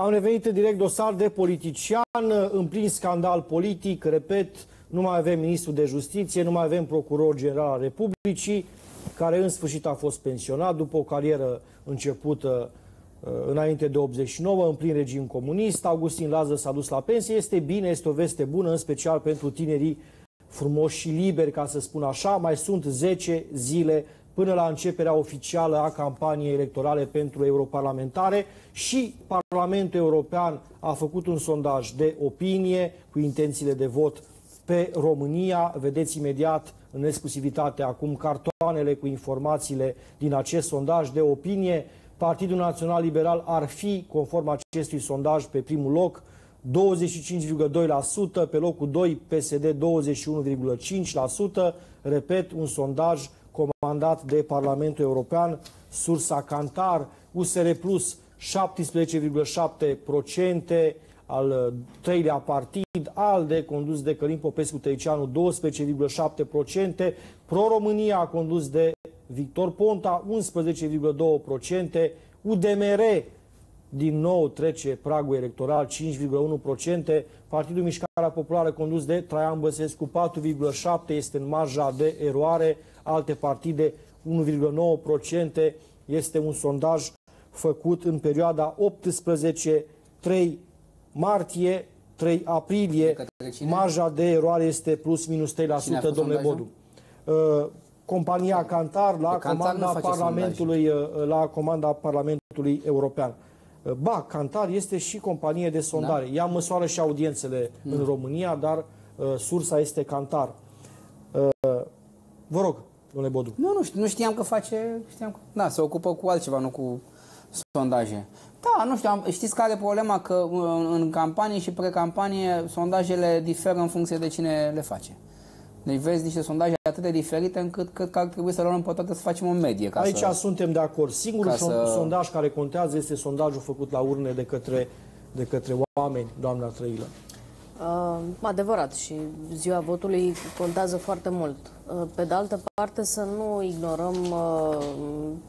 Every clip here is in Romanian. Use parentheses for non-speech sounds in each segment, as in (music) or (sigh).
Am revenit în direct dosar de politician, în plin scandal politic, repet, nu mai avem ministru de justiție, nu mai avem procuror general al Republicii, care în sfârșit a fost pensionat după o carieră începută uh, înainte de 89, în plin regim comunist. Augustin Lază s-a dus la pensie. Este bine, este o veste bună, în special pentru tinerii frumoși și liberi, ca să spun așa. Mai sunt 10 zile până la începerea oficială a campaniei electorale pentru europarlamentare și Parlamentul European a făcut un sondaj de opinie cu intențiile de vot pe România. Vedeți imediat în exclusivitate acum cartoanele cu informațiile din acest sondaj de opinie. Partidul Național Liberal ar fi, conform acestui sondaj, pe primul loc, 25,2%, pe locul 2 PSD 21,5%, repet, un sondaj comandat de Parlamentul European, sursa Cantar, USR Plus 17,7%, al uh, treilea partid, ALDE, condus de Călim Popescu Tăicianu, 12,7%, Pro-România, condus de Victor Ponta, 11,2%, UDMR, din nou trece pragul electoral, 5,1%, Partidul Mișcarea Populară, condus de Traian Băsescu, 4,7%, este în marja de eroare, alte partide 1,9%, este un sondaj făcut în perioada 18-3 martie, 3 aprilie, marja de eroare este plus minus 3%, domnule Bodu. Uh, compania Cantar la Cantar comanda Parlamentului uh, la comanda Parlamentului European. Uh, ba, Cantar este și companie de sondare. Da? Ea măsoară și audiențele mm. în România, dar uh, sursa este Cantar. Uh, vă rog, domnule Bodu. Nu, nu, știu, nu știam că face... Știam că, da, se ocupă cu altceva, nu cu sondaje. Da, nu știu, am, știți care e problema? Că în, în campanie și pre-campanie sondajele diferă în funcție de cine le face. Deci vezi niște sondaje atât de diferite încât cred că ar trebui să le luăm pe toate să facem o medie. Ca Aici să, suntem de acord. Singurul să... sondaj care contează este sondajul făcut la urne de către, de către oameni, doamna Trăilă. Uh, adevărat și ziua votului contează foarte mult. Uh, pe de altă parte să nu ignorăm uh,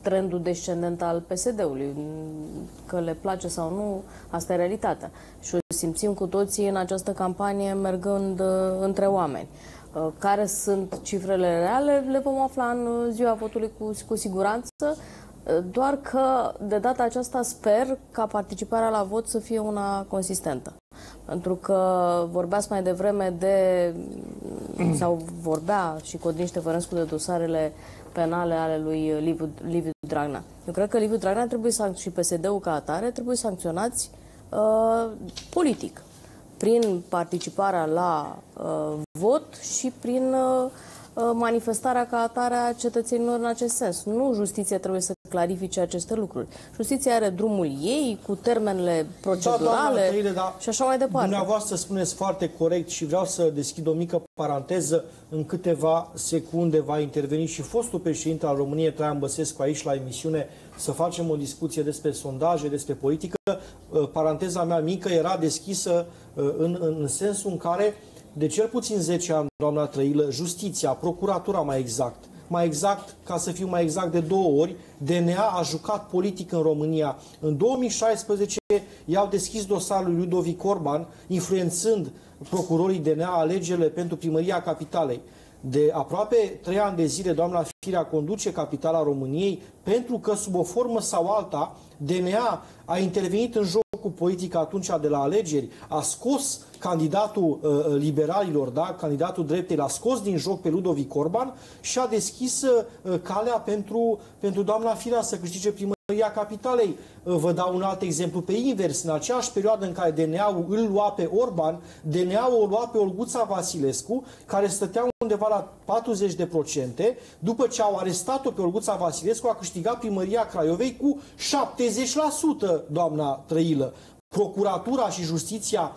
trendul descendent al PSD-ului. Că le place sau nu, asta e realitatea. Și o simțim cu toții în această campanie mergând uh, între oameni. Uh, care sunt cifrele reale, le vom afla în ziua votului cu, cu siguranță. Uh, doar că de data aceasta sper ca participarea la vot să fie una consistentă. Pentru că vorbeați mai devreme de, sau vorbea și Codin Ștefărescu de dosarele penale ale lui Liviu, Liviu Dragnea. Eu cred că Liviu Dragnea trebuie să, și PSD-ul ca atare trebuie sancționați uh, politic prin participarea la uh, vot și prin uh, Uh, manifestarea ca atare a cetățenilor în acest sens. Nu justiția trebuie să clarifice aceste lucruri. Justiția are drumul ei, cu termenele procedurale da, doamna, da, și așa mai departe. Dumneavoastră spuneți foarte corect și vreau să deschid o mică paranteză. În câteva secunde va interveni și fostul președinte al României, Traian Băsescu, aici la emisiune, să facem o discuție despre sondaje, despre politică. Uh, paranteza mea mică era deschisă uh, în, în sensul în care de cel puțin 10 ani, doamna Trăilă, justiția, procuratura mai exact, mai exact, ca să fiu mai exact, de două ori, DNA a jucat politic în România. În 2016 i-au deschis dosarul lui Ludovic Orban, influențând procurorii DNA alegerile pentru primăria capitalei. De aproape trei ani de zile, doamna Firea conduce capitala României pentru că, sub o formă sau alta, DNA a intervenit în jocul politic atunci de la alegeri, a scos candidatul uh, uh, liberalilor, da, candidatul dreptei, l-a scos din joc pe Ludovic Orban și a deschis uh, calea pentru, pentru doamna Firea să câștige primăria capitalei. Uh, vă dau un alt exemplu pe invers. În aceeași perioadă în care DNA-ul îl lua pe Orban, DNA-ul o lua pe Olguța Vasilescu, care stătea undeva la 40%, după ce au arestat-o pe Olguța Vasilescu, a câștigat primăria Craiovei cu 70%, doamna Trăilă. Procuratura și justiția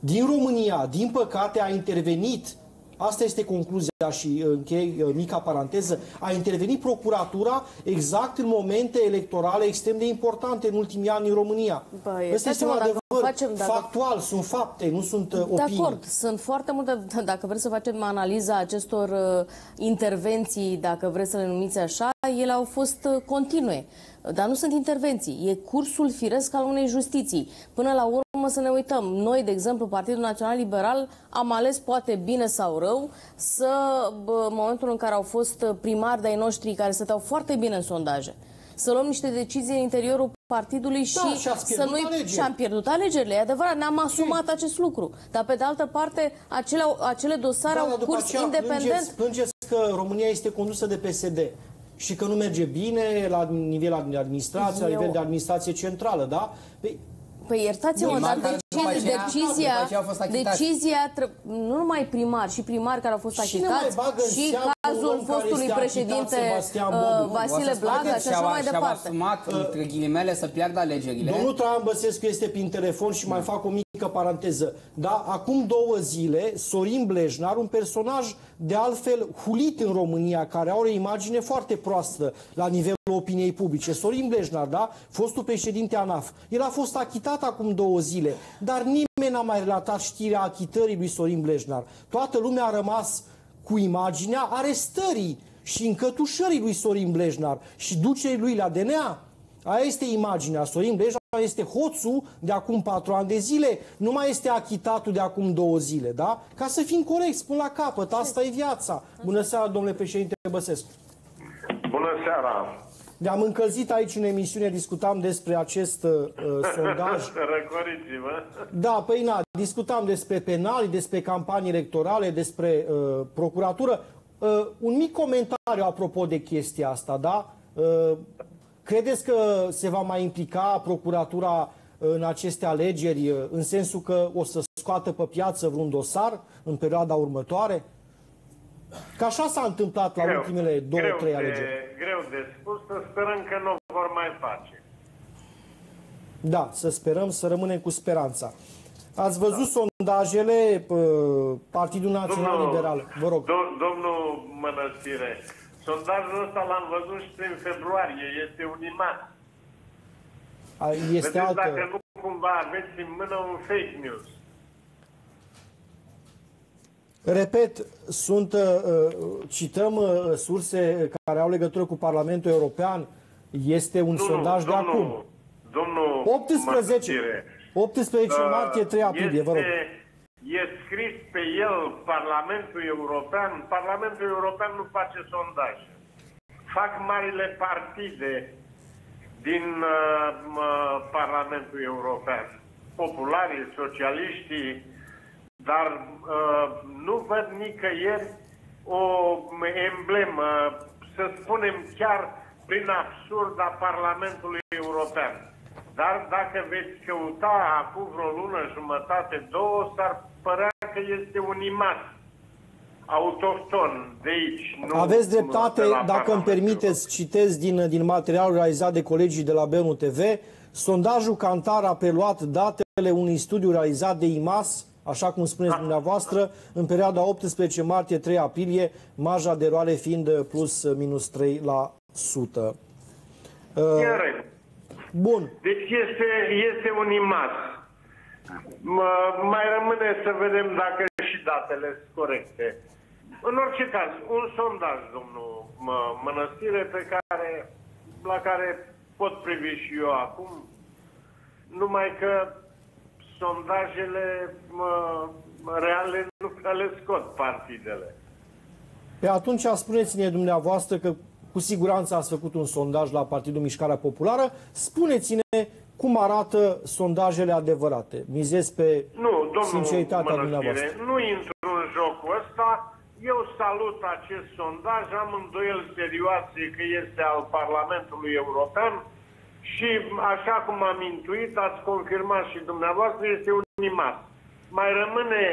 din România, din păcate, a intervenit Asta este concluzia și închei uh, mica paranteză. A intervenit procuratura exact în momente electorale extrem de importante în ultimii ani în România. Băi, Asta este un adevăr. Facem, dacă... factual, sunt fapte, nu sunt uh, opinii. De acord, sunt foarte multe, dacă vreți să facem analiza acestor uh, intervenții, dacă vreți să le numiți așa, ele au fost uh, continue. Dar nu sunt intervenții, e cursul firesc al unei justiții. Până la urmă să ne uităm. Noi, de exemplu, Partidul Național Liberal, am ales, poate bine sau rău, să, în momentul în care au fost primari de-ai noștri care stăteau foarte bine în sondaje, să luăm niște decizii în interiorul partidului Da, și, și-ați să pierdut nu alegeri. și am pierdut alegerile. E adevărat, ne-am asumat acest lucru. Dar pe de altă parte, acele, acele dosare Da, dar au după curs aceea independent. Plângeți, plângeți că România este condusă de PSD și că nu merge bine la nivel de administrație, la Eu- nivel de administrație centrală, da? Păi, Păi iertați-mă, Primar dar care după decizia, aceea- decizia, după aceea au fost achitați. decizia tră- nu numai primari, și primari care au fost Cine achitați, mai bagă în și seamă un cazul om care fostului este președinte achitat, Sebastian uh, Bodu? Vasile Vă Blaga spuneți, și așa și-au- mai și-au departe. asumat, între ghilimele, să piardă alegerile. Domnul Traian Băsescu este prin telefon și mai fac o mică paranteză. Da, acum două zile, Sorin Blejnar, un personaj de altfel hulit în România, care are o imagine foarte proastă la nivelul opiniei publice. Sorin Blejnar, da, fostul președinte ANAF. El a fost achitat acum două zile, dar nimeni n-a mai relatat știrea achitării lui Sorin Blejnar. Toată lumea a rămas cu imaginea arestării și încătușării lui Sorin Blejnar și ducerii lui la DNA. Aia este imaginea. Sorin Blejnar este hoțul de acum patru ani de zile, nu mai este achitatul de acum două zile, da? Ca să fim corecți, până la capăt, asta e viața. Bună seara, domnule președinte Băsescu. Bună seara! Ne-am încălzit aici în emisiune, discutam despre acest uh, sondaj. (laughs) Răcoriți-vă! Da, păi na, discutam despre penali, despre campanii electorale, despre uh, procuratură. Uh, un mic comentariu apropo de chestia asta, da? Uh, credeți că se va mai implica procuratura în aceste alegeri, uh, în sensul că o să scoată pe piață vreun dosar în perioada următoare? Că așa s-a întâmplat la ultimele două, greu trei de, alegeri. Greu de spus, să sperăm că nu o vor mai face. Da, să sperăm, să rămânem cu speranța. Ați văzut sondajele uh, Partidul Național Liberal. Vă rog. Do- domnul Mănăstire, sondajul ăsta l-am văzut și prin februarie, este un imat. A, Este Vedeți altă... dacă nu cumva aveți în mână un fake news. Repet, sunt, uh, uh, cităm uh, surse care au legătură cu Parlamentul European. Este un Nu, sondaj nu, de domnul, acum. Domnul 18, Mănăstire, 18 uh, martie, 3 aprilie, vă rog. este, e scris pe el Parlamentul European. Parlamentul European nu face sondaje. Fac marile partide din uh, uh, Parlamentul European. Popularii, socialiștii, dar uh, nu văd nicăieri o emblemă, să spunem chiar prin absurd, a Parlamentului European. Dar dacă veți căuta acum vreo lună, jumătate, două, s-ar părea că este un imat autohton de aici. Nu Aveți dreptate, de la dacă îmi Parlamentul permiteți, citez din, din materialul realizat de colegii de la BNU TV. Sondajul Cantar a preluat datele unui studiu realizat de IMAS, așa cum spuneți dumneavoastră, în perioada 18 martie-3 aprilie, marja de eroare fiind plus minus 3%. Uh, În regulă. bun, Deci este, este un imat. Mă- Mai rămâne să vedem dacă și datele sunt corecte. În orice caz, un sondaj, domnul Mă- Mănăstire, pe care, la care pot privi și eu acum, numai că sondajele mă, reale nu prea le scot partidele. Pe atunci spuneți-ne dumneavoastră că cu siguranță ați făcut un sondaj la Partidul Mișcarea Populară. Spuneți-ne cum arată sondajele adevărate. Mizez pe Nu, domnul sinceritatea dumneavoastră. Mănăstire, nu intru în jocul ăsta. Eu salut acest sondaj, am îndoieli serioase că este al Parlamentului European și așa cum am intuit, ați confirmat și dumneavoastră, este un imat. Mai rămâne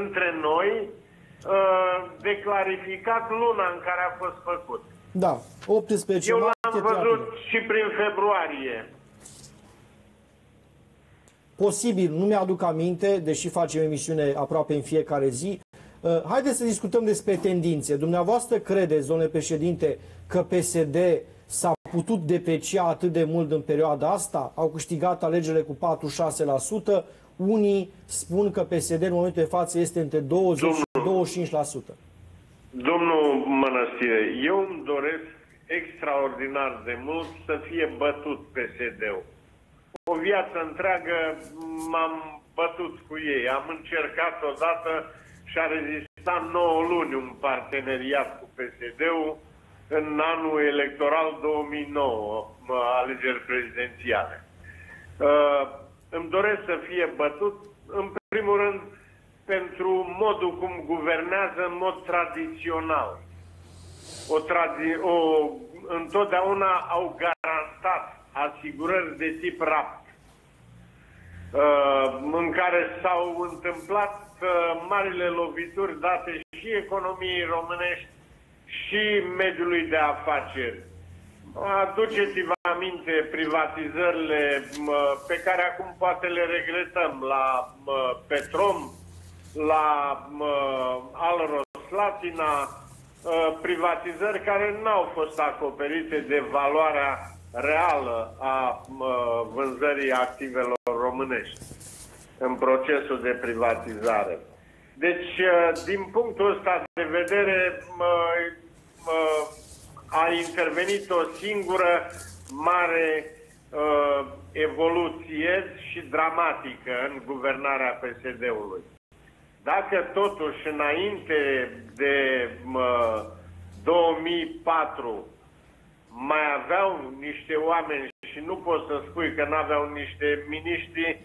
între noi uh, de clarificat luna în care a fost făcut. Da, 18 Eu martie. l-am 3 văzut aprilie. și prin februarie. Posibil, nu mi-aduc aminte, deși facem emisiune aproape în fiecare zi. Uh, Haideți să discutăm despre tendințe. Dumneavoastră credeți, domnule președinte, că PSD s-a putut deprecia atât de mult în perioada asta, au câștigat alegerile cu 46%, unii spun că PSD în momentul de față este între 20 și 25%. Domnul Mănăstire, eu îmi doresc extraordinar de mult să fie bătut PSD-ul. O viață întreagă m-am bătut cu ei. Am încercat odată și a rezistat 9 luni un parteneriat cu PSD-ul în anul electoral 2009, alegeri prezidențiale. Uh, îmi doresc să fie bătut, în primul rând, pentru modul cum guvernează în mod tradițional. O tradi- o, întotdeauna au garantat asigurări de tip rapt, uh, în care s-au întâmplat uh, marile lovituri date și economiei românești și mediului de afaceri. Aduceți-vă aminte privatizările pe care acum poate le regretăm la Petrom, la Alros Slatina, privatizări care n-au fost acoperite de valoarea reală a vânzării activelor românești în procesul de privatizare. Deci, din punctul ăsta de vedere, a intervenit o singură mare uh, evoluție și dramatică în guvernarea PSD-ului. Dacă totuși înainte de uh, 2004 mai aveau niște oameni și nu poți să spui că nu aveau niște miniștri,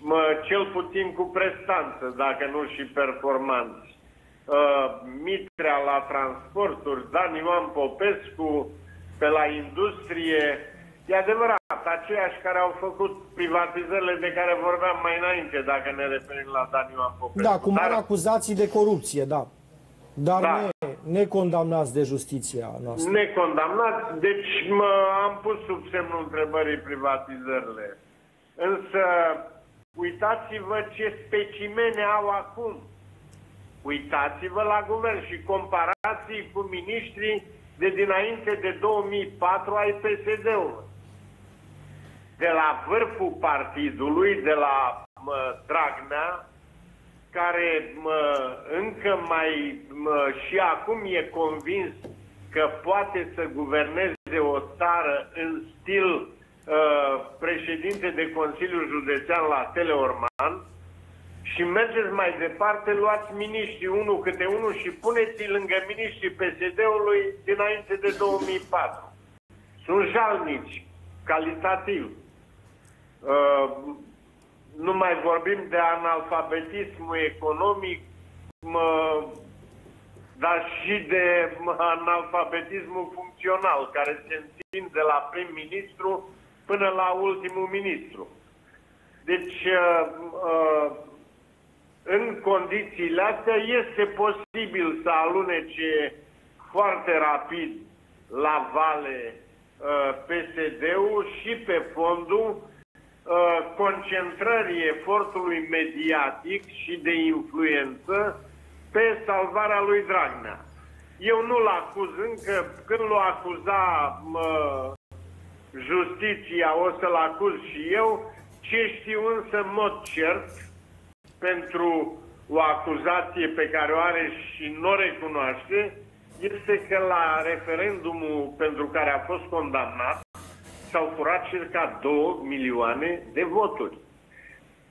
mă, cel puțin cu prestanță, dacă nu și performanți. Uh, Mitrea la transporturi, Dan Ioan Popescu pe la industrie, e adevărat, aceiași care au făcut privatizările de care vorbeam mai înainte, dacă ne referim la Dan Ioan Popescu. Da, cu mari Dar... acuzații de corupție, da. Dar da. ne, necondamnați de justiția noastră. Necondamnați, deci mă, am pus sub semnul întrebării privatizările. Însă, uitați-vă ce specimene au acum. Uitați-vă la guvern și comparați cu miniștrii de dinainte de 2004 ai PSD-ului. De la vârful partidului, de la mă, Dragnea, care mă, încă mai mă, și acum e convins că poate să guverneze o țară în stil uh, președinte de Consiliul Județean la Teleorman, și mergeți mai departe, luați miniștri unul câte unul și puneți-i lângă miniștrii PSD-ului dinainte de 2004. Sunt jalnici, calitativ. Uh, nu mai vorbim de analfabetismul economic, mă, dar și de analfabetismul funcțional, care se întinde la prim-ministru până la ultimul ministru. Deci, uh, uh, în condițiile astea este posibil să alunece foarte rapid la vale uh, PSD-ul și pe fondul uh, concentrării efortului mediatic și de influență pe salvarea lui Dragnea. Eu nu-l acuz încă, când l-o acuza mă, justiția, o să-l acuz și eu, ce știu însă în mod cert, pentru o acuzație pe care o are și nu o recunoaște, este că la referendumul pentru care a fost condamnat s-au furat circa 2 milioane de voturi.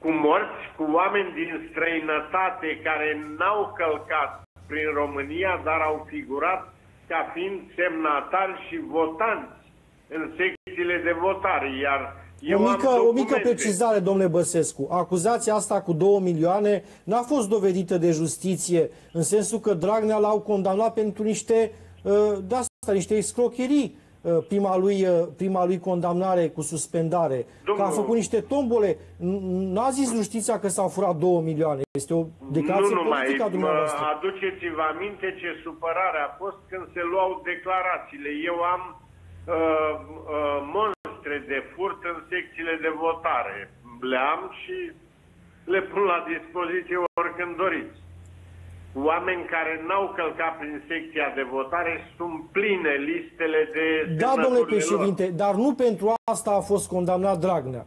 Cu morți, cu oameni din străinătate care n-au călcat prin România, dar au figurat ca fiind semnatari și votanți în secțiile de votare, iar eu o mică, o mică precizare, domnule Băsescu. Acuzația asta cu 2 milioane n-a fost dovedită de justiție, în sensul că Dragnea l-au condamnat pentru niște, uh, de asta, niște escrocherii. Uh, prima lui, uh, prima lui condamnare cu suspendare, Domnul, că a făcut niște tombole. N-a zis justiția că s-au furat 2 milioane. Este o declarație nu politică a dumneavoastră. Aduceți-vă aminte ce supărare a fost când se luau declarațiile. Eu am uh, uh, monstre de furt în secțiile de votare. Le am și le pun la dispoziție oricând doriți. Oameni care n-au călcat prin secția de votare, sunt pline listele de Da, domnule semnăturile lor. președinte, dar nu pentru asta a fost condamnat Dragnea.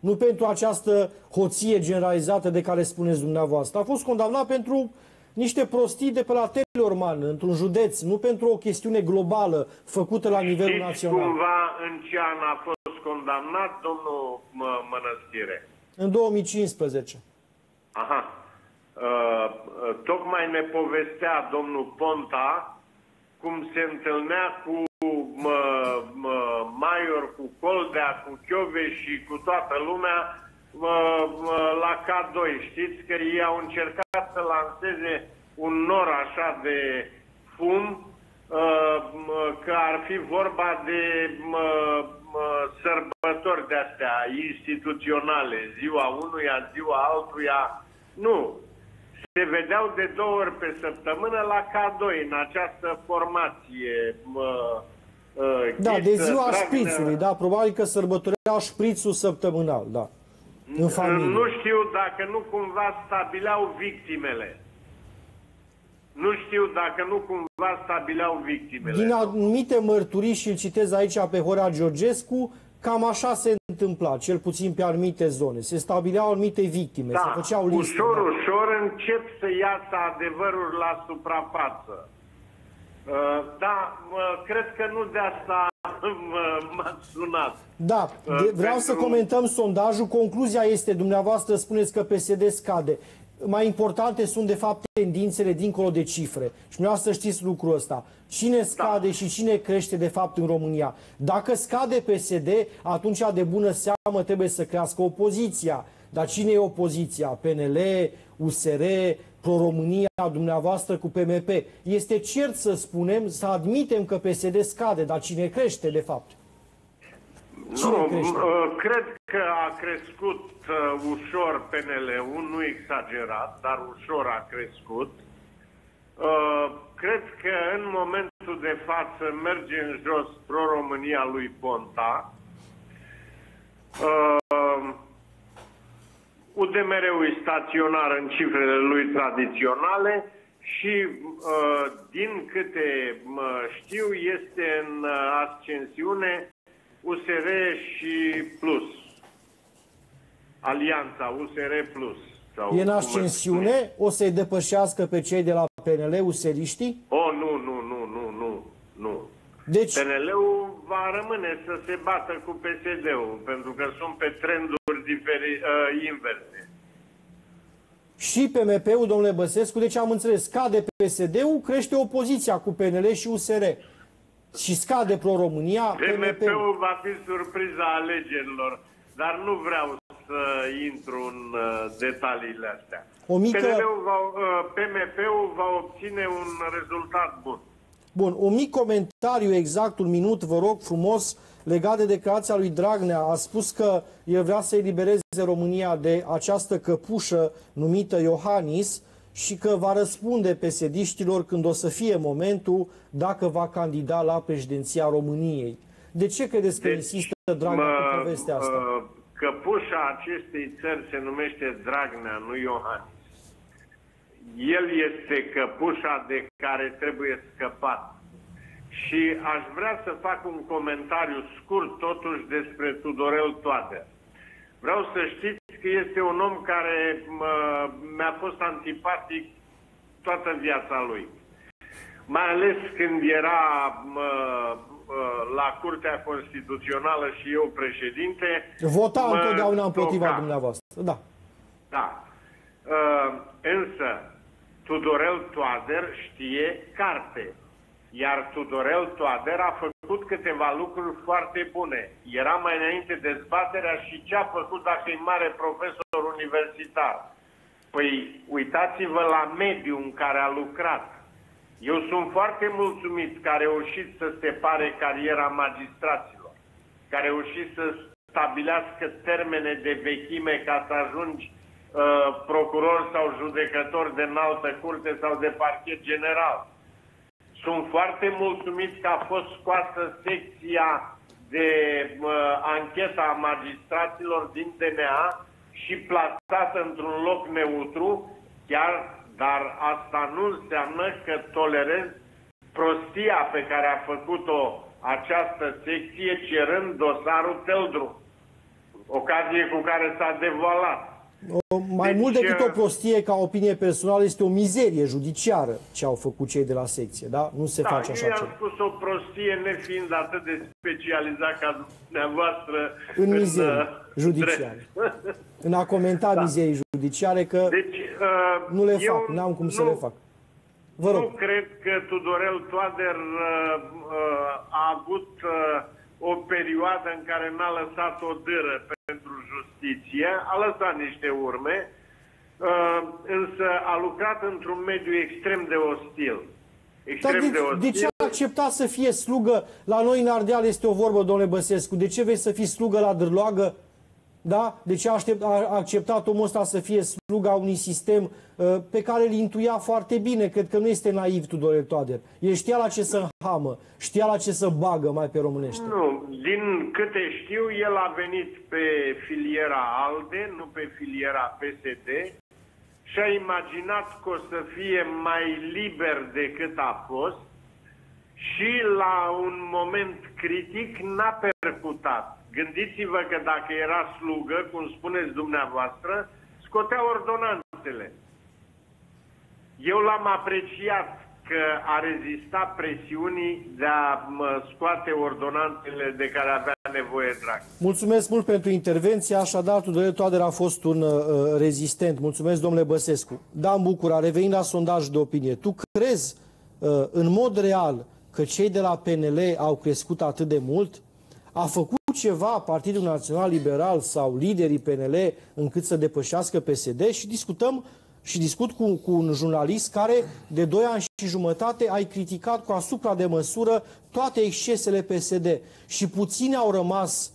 Nu pentru această hoție generalizată de care spuneți dumneavoastră. A fost condamnat pentru niște prostii de pe la Teleorman, într-un județ, nu pentru o chestiune globală făcută la nivelul Știți național. cumva în ce an a fost condamnat domnul Mă- Mănăstire? În 2015. Aha. Uh, uh, tocmai ne povestea domnul Ponta cum se întâlnea cu mă, mă, Maior, cu Coldea, cu Chiove și cu toată lumea mă, mă, la K2. Știți că ei au încercat să lanseze un nor așa de fum, uh, mă, că ar fi vorba de mă, mă, sărbători de astea instituționale, ziua unuia, ziua altuia. Nu, se vedeau de două ori pe săptămână la K2 în această formație. Mă, uh, Da, Ghiță, de ziua Dragnea. șprițului, da, probabil că sărbătoreau șprițul săptămânal, da, în familie. Nu știu dacă nu cumva stabileau victimele. Nu știu dacă nu cumva stabileau victimele. Din anumite mărturii și îl citez aici pe Horea Georgescu, cam așa se întâmpla, cel puțin pe anumite zone. Se stabileau anumite victime, se da, făceau liste. ușor, da. ușor încep să iasă adevărul la suprafață. Uh, Da, mă, cred că nu de asta (laughs) mă- m-ați sunat. Da, de, vreau să pentru- comentăm sondajul. Concluzia este, dumneavoastră spuneți că PSD scade. Mai importante sunt, de fapt, tendințele dincolo de cifre. Și dumneavoastră știți lucrul ăsta. Cine scade Da. și cine crește, de fapt, în România. Dacă scade PSD, atunci, de bună seamă, trebuie să crească opoziția. Dar cine e opoziția? PNL, USR, Pro-România, dumneavoastră cu PMP. Este cert să spunem, să admitem că PSD scade, dar cine crește, de fapt? Cine Nu, crește? uh, cred că a crescut uh, ușor PNL-ul, nu exagerat, dar ușor a crescut. Uh, Cred că în momentul de față merge în jos pro-România lui Ponta. Uh, UDMR-ul e staționar în cifrele lui tradiționale și, uh, din câte mă știu, este în uh, ascensiune USR și Plus. Alianța USR Plus. Sau E în cum îl ascensiune? O să-i depășească pe cei de la PNL, useriștii? spune. Oh, nu, nu, nu, nu, nu, nu. Deci, PNL-ul va rămâne să se bată cu PSD-ul, pentru că sunt pe trenduri diferi, uh, inverse. și PMP-ul, domnule Băsescu, deci am înțeles, scade PSD-ul, crește opoziția cu PNL și USR. Și scade Pro-România, PMP-ul. PMP-ul va fi surpriza alegerilor, dar nu vreau să intru în uh, detaliile astea. O mică- PNL-ul va, uh, PMP-ul va obține un rezultat bun. Bun, un mic comentariu exact, un minut, vă rog frumos, legat de declarația lui Dragnea. A spus că el vrea să elibereze România de această căpușă numită Iohannis și că va răspunde pesediștilor când o să fie momentul dacă va candida la președinția României. De ce credeți că Deci, insistă Dragnea cu povestea asta? uh, Căpușa acestei țări se numește Dragnea, nu Iohannis. El este căpușa de care trebuie scăpat. Și aș vrea să fac un comentariu scurt totuși despre Tudorel Toader. Vreau să știți că este un om care mă, mi-a fost antipatic toată viața lui. Mai ales când era mă, mă, la Curtea Constituțională și eu președinte. Vota mă întotdeauna împotriva toca. dumneavoastră. Da. Da. Uh, însă, Tudorel Toader știe carte. Iar Tudorel Toader a făcut câteva lucruri foarte bune. Era mai înainte dezbaterea și ce a făcut dacă e mare profesor universitar. Păi uitați-vă la mediul în care a lucrat. Eu sunt foarte mulțumit că a reușit să separe cariera magistraților, că a reușit să stabilească termene de vechime ca să ajungi uh, procuror sau judecător de înaltă curte sau de parchet general. Sunt foarte mulțumit că a fost scoasă secția de uh, ancheta a magistraților din DNA și plasată într-un loc neutru, chiar dar asta nu înseamnă că tolerez prostia pe care a făcut-o această secție cerând dosarul Teldru, ocazie cu care s-a devoalat. O, mai deci, mult decât o prostie ca opinie personală, este o mizerie judiciară ce au făcut cei de la secție, da? Nu se da, face așa ceva. ceva. am spus o prostie nefiind atât de specializat ca dumneavoastră în, în mizerie uh, judiciare. în a comenta da. mizerii judiciare, că deci, uh, nu le fac, n-am cum nu, să le fac. Vă rog. Nu cred că Tudorel Toader uh, uh, a avut uh, o perioadă în care n-a lăsat o dâră pentru justiție, a lăsat niște urme, uh, însă a lucrat într-un mediu extrem de ostil. Extrem Dar de, de, ostil. de ce a acceptat să fie slugă? La noi în Ardeal este o vorbă, domnule Băsescu. De ce vei să fii slugă la Dârloagă? Da? De ce a, aștept, a acceptat omul ăsta să fie sluga unui sistem uh, pe care îl intuia foarte bine? Cred că nu este naiv Tudore Toader. El știa la ce să hamă, știa la ce să bagă mai pe românește. Nu, din câte știu, el a venit pe filiera ALDE, nu pe filiera PSD și a imaginat că o să fie mai liber decât a fost și la un moment critic n-a percutat Gândiți-vă că dacă era slugă, cum spuneți dumneavoastră, scotea ordonanțele. Eu l-am apreciat că a rezistat presiunii de a scoate ordonanțele de care avea nevoie drag. Mulțumesc mult pentru intervenție. Așadar, Tudor Toader a fost un uh, rezistent. Mulțumesc, domnule Băsescu. Dan Bucura, revenind la sondaj de opinie, tu crezi uh, în mod real că cei de la PNL au crescut atât de mult? A făcut ceva Partidul Național Liberal sau liderii PNL încât să depășească PSD și discutăm și discut cu, cu un jurnalist care de 2 ani și jumătate ai criticat cu asupra de măsură toate excesele PSD și puțini au rămas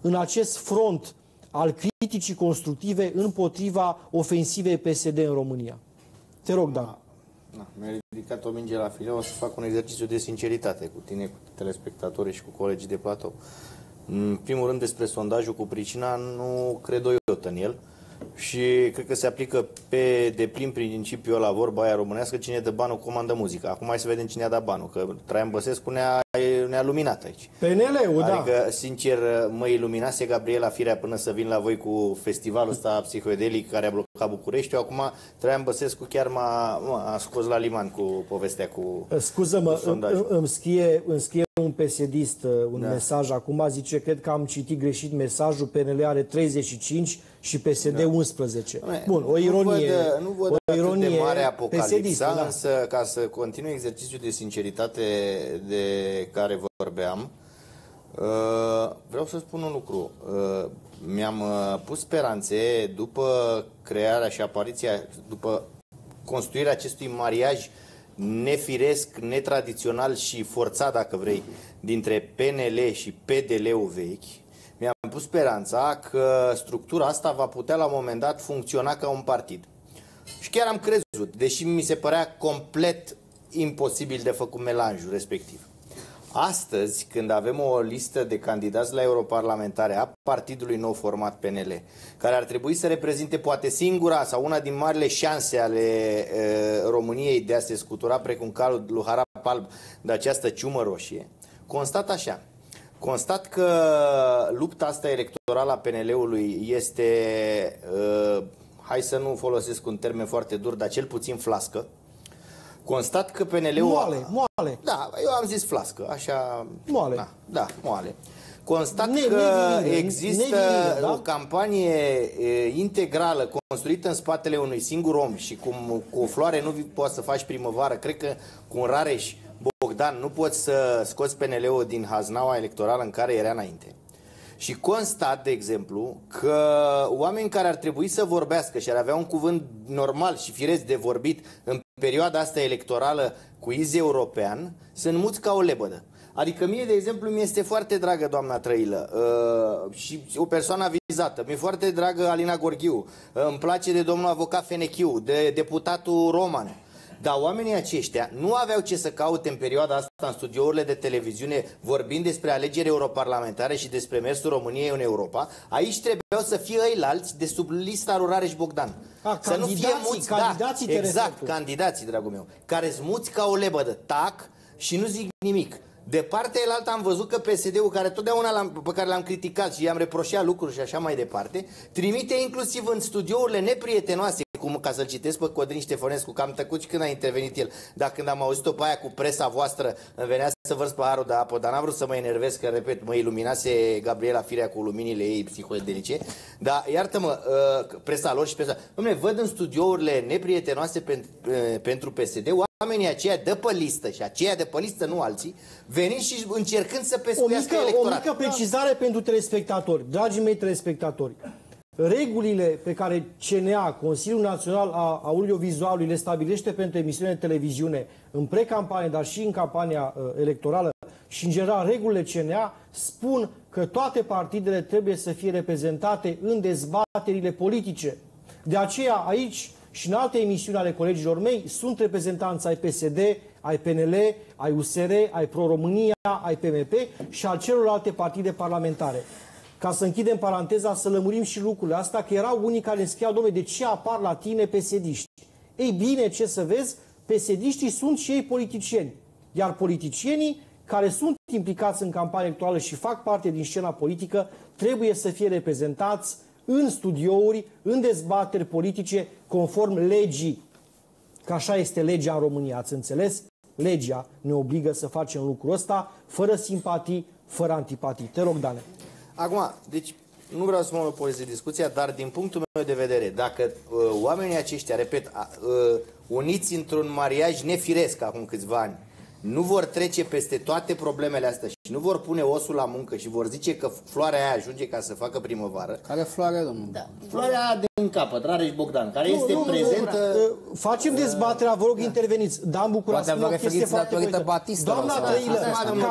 în acest front al criticii constructive împotriva ofensivei PSD în România. Te rog, Dan. Da, mi-a ridicat o minge la file, o să fac un exercițiu de sinceritate cu tine, cu telespectatorii și cu colegii de platou. În primul rând, despre sondajul cu pricina, nu cred o iotă în el și cred că se aplică pe deplin principiul la vorba aia românească, cine dă banul comandă muzica. Acum hai să vedem cine a dat banul, că Traian Băsescu ne-a, ne-a luminat aici. PNL-ul, da. Adică, sincer, mă iluminase Gabriela Firea până să vin la voi cu festivalul ăsta psihoedelic care a blocat Bucureștiul. Acum Traian Băsescu chiar m-a, m-a scos la liman cu povestea cu Scuză-mă, îmi, îmi, schie, îmi schie un pesedist uh, un da. mesaj acum, zice, cred că am citit greșit mesajul, PNL are 35 și PSD da. 11. Bun, o ironie. Nu văd, nu văd o ironie de mare apocalipsa, da. însă ca să continui exercițiul de sinceritate de care vorbeam, uh, vreau să spun un lucru. Uh, mi-am pus speranțe după crearea și apariția, după construirea acestui mariaj nefiresc, netradițional și forțat, dacă vrei, dintre PNL și PDL-ul vechi, mi-am pus speranța că structura asta va putea la un moment dat funcționa ca un partid. Și chiar am crezut, deși mi se părea complet imposibil de făcut melanjul respectiv. Astăzi, când avem o listă de candidați la europarlamentare a partidului nou format PNL, care ar trebui să reprezinte poate singura sau una din marile șanse ale e, României de a se scutura precum calul lui Harap Alb de această ciumă roșie, constat așa. Constat că lupta asta electorală a PNL-ului este, e, hai să nu folosesc un termen foarte dur, dar cel puțin flască, Constat că PNL-ul... Moale, moale. Da, eu am zis flască, așa... Moale. Da, da moale. Constat ne, că ne există ne da? o campanie e, integrală construită în spatele unui singur om și cum cu o floare nu poți să faci primăvară, cred că cu un Rareș Bogdan nu poți să scoți PNL-ul din haznaua electorală în care era înainte. Și constat, de exemplu, că oameni care ar trebui să vorbească și ar avea un cuvânt normal și firesc de vorbit în perioada asta electorală cu iz european, sunt muți ca o lebădă. Adică mie, de exemplu, mi este foarte dragă doamna Trăilă uh, și o persoană vizată. Mi-e foarte dragă Alina Gorghiu. Uh, îmi place de domnul avocat Fenechiu, de deputatul Roman. Dar oamenii aceștia nu aveau ce să caute în perioada asta în studiourile de televiziune vorbind despre alegeri europarlamentare și despre mersul României în Europa. Aici trebuiau să fie ei alți de sub lista lui Rareș Bogdan. A, să nu fie muți, candidații da, exact, candidații, dragul meu, care smuți ca o lebădă, tac și nu zic nimic. De partea elaltă am văzut că PSD-ul, care totdeauna pe care l-am criticat și i-am reproșat lucruri și așa mai departe, trimite inclusiv în studiourile neprietenoase, cum ca să-l citesc pe Codrin Ștefănescu, că am tăcut și când a intervenit el. Dar când am auzit-o pe aia cu presa voastră, îmi venea să vărs paharul de apă, dar n-am vrut să mă enervez, că, repet, mă iluminase Gabriela Firea cu luminile ei psihodelice. Dar, iartă-mă, uh, presa lor și presa... Dom'le, văd în studiourile neprietenoase pentru, uh, pentru PSD oamenii aceia de pe listă și aceia de pe listă, nu alții, venind și încercând să pescuiască o mică, electorat. O mică precizare da. pentru telespectatori, dragii mei telespectatori. Regulile pe care CNA, Consiliul Național a Audiovizualului, le stabilește pentru emisiune de televiziune în precampanie, dar și în campania uh, electorală și, în general, regulile CNA spun că toate partidele trebuie să fie reprezentate în dezbaterile politice. De aceea, aici și în alte emisiuni ale colegilor mei sunt reprezentanți ai PSD, ai PNL, ai USR, ai Pro-România, ai PMP și al celorlalte partide parlamentare. Ca să închidem paranteza, să lămurim și lucrurile astea, că erau unii care scriau, domnule, de ce apar la tine pesediști? Ei bine, ce să vezi, pesediștii sunt și ei politicieni. Iar politicienii care sunt implicați în campanie electorală și fac parte din scena politică, trebuie să fie reprezentați în studiouri, în dezbateri politice, conform legii. Că așa este legea în România, ați înțeles? Legea ne obligă să facem lucrul ăsta, fără simpatii, fără antipatii. Te rog, Dane. Acum, deci nu vreau să mă monopolizez discuția, dar din punctul meu de vedere, dacă uh, oamenii aceștia, repet, uh, uniți într-un mariaj nefiresc acum câțiva ani, nu vor trece peste toate problemele astea și nu vor pune osul la muncă și vor zice că floarea aia ajunge ca să facă primăvară. Care floare, domnul? Da. Floarea din capăt, Rareș Bogdan, care nu, este nu, prezentă... Nu, nu, facem dezbaterea, vă rog, da. interveniți. Dan Bucura spune o chestie foarte Batista. Doamna Trăilă,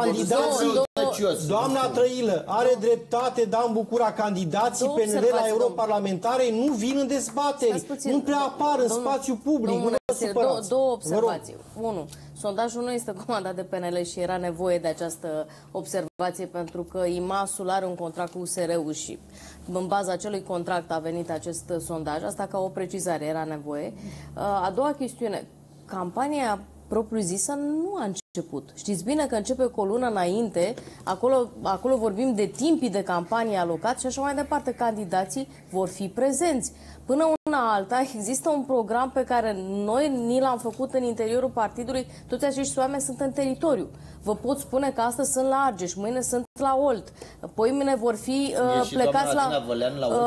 candidații... Doamna Trăilă, are dreptate Dan Bucura, candidații PNL la europarlamentare nu vin în dezbateri, nu prea apar în spațiu public. Două observații. Unu, Sondajul nu este comandat de PNL și era nevoie de această observație pentru că IMAS-ul are un contract cu USR-ul și în baza acelui contract a venit acest sondaj. Asta ca o precizare era nevoie. A doua chestiune, campania propriu-zisă nu a început. Știți bine că începe cu o lună înainte, acolo, acolo vorbim de timpii de campanie alocat și așa mai departe. Candidații vor fi prezenți. Până una alta, există un program pe care noi ni l-am făcut în interiorul partidului. Toți acești oameni sunt în teritoriu. Vă pot spune că astăzi sunt la Argeș, mâine sunt la Olt, poi mâine vor fi uh, plecați la... Vălean, la Olt,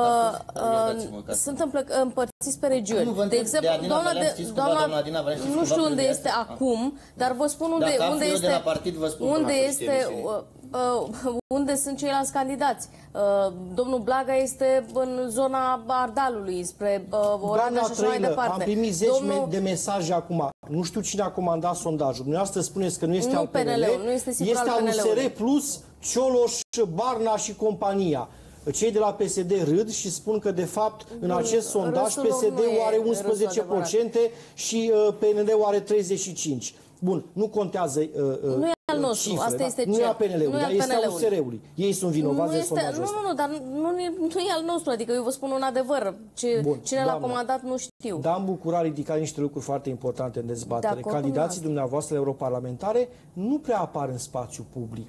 uh, uh, sunt împlec- împărțiți pe regiuni. Nu, de exemplu, de doamna, de, doamna, doamna Adina Vălean, nu știu unde este? acum, dar vă spun unde, unde este, la partid, vă spun. unde este uh, unde sunt ceilalți candidați. Uh, domnul Blaga este în zona Ardalului, spre uh, Oradea și așa mai departe. Am primit zeci Domnul... de mesaje acum. Nu știu cine a comandat sondajul. Dumneavoastră spuneți că nu este nu al PNL, nu este, este al USR plus Cioloș, Barna și compania. Cei de la PSD râd și spun că, de fapt, în acest sondaj, PSD-ul are 11% și uh, PNL-ul are 35%. Bun, nu contează uh, uh, Nu e al nostru, cifre, asta da? este Nu e a PNL-ului, dar este al USR-ului. Ei sunt vinovați nu de este, sondajul Nu, nu, nu, dar nu, e, nu e al nostru, adică eu vă spun un adevăr. Ce, Bun, cine l-a comandat nu știu. Dan Bucura a ridicat niște lucruri foarte importante în dezbatere. De Candidații dumneavoastră europarlamentare nu prea apar în spațiu public.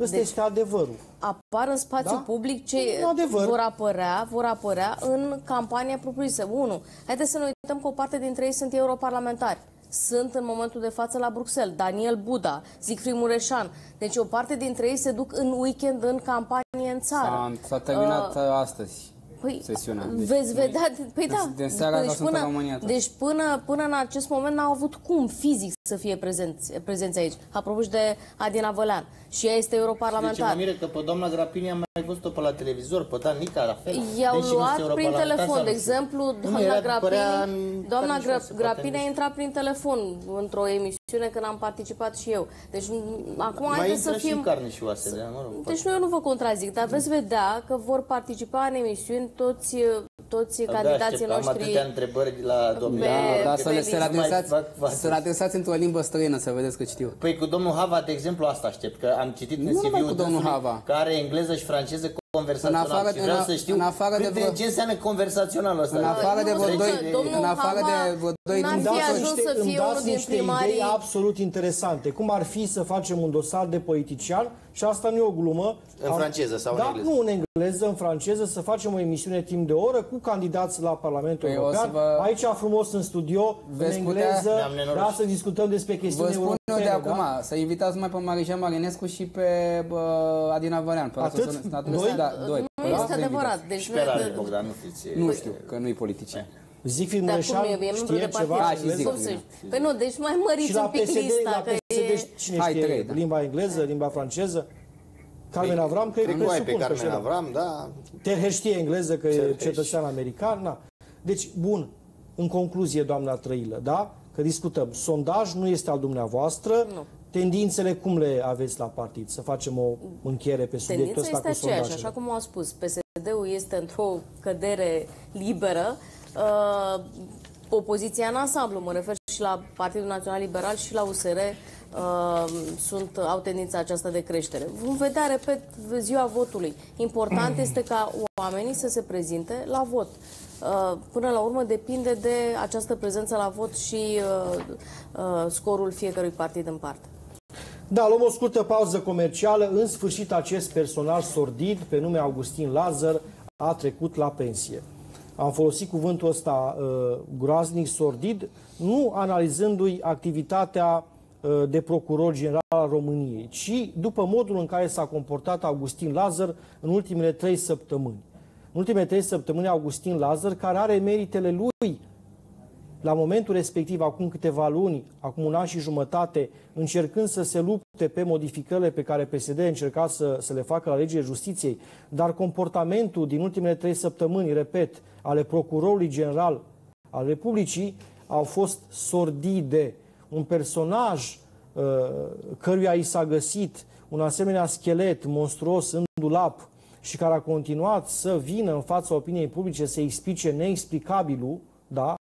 Ăsta deci, este adevărul. Apar în spațiu da? public ce adevăr. vor apărea, vor apărea în campania propriu-zisă. Unu, haideți să ne uităm că o parte dintre ei sunt europarlamentari sunt în momentul de față la Bruxelles. Daniel Buda, Zicfried Mureșan. Deci o parte dintre ei se duc în weekend în campanie în țară. S-a terminat uh, astăzi. Păi, sesiunea. Deci, veți vedea, păi da. De seara deci, până, România, deci până, până în acest moment n-au avut cum fizic să fie prezenți, prezenți aici. Apropo și de Adina Vălean. Și ea este europarlamentar. Deci mă mire că pe doamna Grapini am mai văzut-o pe la televizor, pe Dan Nica la fel. I-au deci luat prin telefon, de exemplu, doamna Grapini, doamna Grapini a intrat prin telefon într-o emisiune când am participat și eu. Deci acum mai haideți să fim... carne și oase, mă rog. Deci nu, eu nu vă contrazic, dar veți vedea că vor participa în emisiuni toți toți Abia candidații noștri... Am atâtea întrebări la domnul da, da, să, le, să, le adresați, să le adresați într-o limbă străină, să vedeți că știu. Păi cu domnul Hava, de exemplu, asta aștept, că am citit în CV-ul domnul Hava. care engleză și franceză conversațional. În afară, și vreau să știu în afară de vreo... ce înseamnă conversațional ăsta. În afară de vreo doi, în afară de vreo doi din niște, să fie unul din primarii... idei absolut interesante. Cum ar fi să facem un dosar de politician și asta nu e o glumă. În am, franceză sau da, în engleză? nu în engleză, în franceză, să facem o emisiune timp de o oră cu candidați la Parlamentul păi European. Vă... Aici frumos în studio, Veți în engleză, da, să discutăm despre chestiuni Vă spun eu de acum, da? să invitați mai pe Marija Marinescu și pe bă, Adina Vărean. Atât? Doi? Da, doi. Nu este adevărat. Deci și pe Radu Bogdan, nu fiți... Nu știu, că nu-i politician. Zic Mureșan știe ceva? Da, și zic. Păi nu, deci mai măriți un pic lista. La PSD, cine știe? Da. Limba engleză, limba franceză? Carmen păi, Avram, cred că pe Carmen Avram, da. Terher știe engleză, că e cetățean american, na. Deci, bun, în concluzie, doamna Trăilă, da? Că discutăm. Sondaj nu este al dumneavoastră. Nu. Tendințele cum le aveți la partid? Să facem o încheiere pe subiectul ăsta cu este aceeași, așa cum au spus. PSD-ul este într-o cădere liberă. Uh, opoziția în ansamblu, mă refer și la Partidul Național Liberal și la USR, uh, sunt, au tendința aceasta de creștere. Vom vedea, repet, ziua votului. Important este ca oamenii să se prezinte la vot. Uh, până la urmă depinde de această prezență la vot și uh, uh, scorul fiecărui partid în parte. Da, luăm o scurtă pauză comercială. În sfârșit, acest personal sordid, pe nume Augustin Lazar, a trecut la pensie. Am folosit cuvântul ăsta uh, groaznic, sordid, nu analizându-i activitatea uh, de procuror general al României, ci după modul în care s-a comportat Augustin Lazar în ultimele trei săptămâni. În ultimele trei săptămâni, Augustin Lazar, care are meritele lui la momentul respectiv, acum câteva luni, acum un an și jumătate, încercând să se lupte pe modificările pe care PSD încerca să, să le facă la legile justiției, dar comportamentul din ultimele trei săptămâni, repet, ale procurorului general al Republicii au fost sordide. Un personaj uh, căruia i s-a găsit un asemenea schelet monstruos în dulap și care a continuat să vină în fața opiniei publice să explice neexplicabilul, da?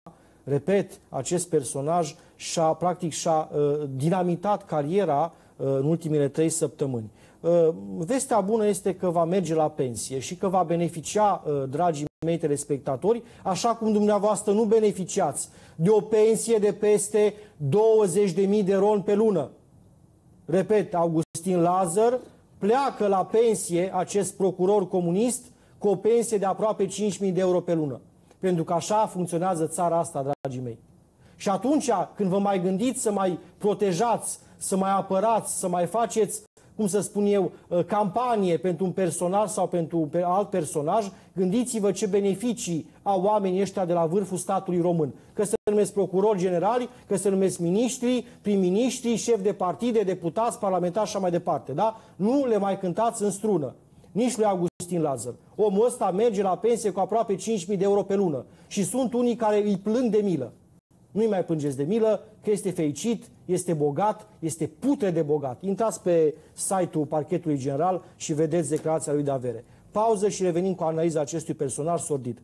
Repet, acest personaj și-a, practic, și-a uh, dinamitat cariera uh, în ultimele trei săptămâni. Uh, vestea bună este că va merge la pensie și că va beneficia, uh, dragii mei telespectatori, așa cum dumneavoastră nu beneficiați de o pensie de peste 20.000 de ron pe lună. Repet, Augustin Lazar pleacă la pensie acest procuror comunist cu o pensie de aproape 5.000 de euro pe lună. Pentru că așa funcționează țara asta, dragii mei. Și atunci când vă mai gândiți să mai protejați, să mai apărați, să mai faceți, cum să spun eu, uh, campanie pentru un personaj sau pentru alt personaj, gândiți-vă ce beneficii au oamenii ăștia de la vârful statului român. Că se numesc procurori generali, că se numesc miniștri, prim-miniștri, șef de partide, deputați, parlamentari și așa mai departe. Da? Nu le mai cântați în strună. Nici lui Augustin Lazar. Omul ăsta merge la pensie cu aproape 5.000 de euro pe lună. Și sunt unii care îi plâng de milă. Nu-i mai plângeți de milă, că este fericit, este bogat, este putre de bogat. Intrați pe site-ul parchetului general și vedeți declarația lui de avere. Pauză și revenim cu analiza acestui personal sordid.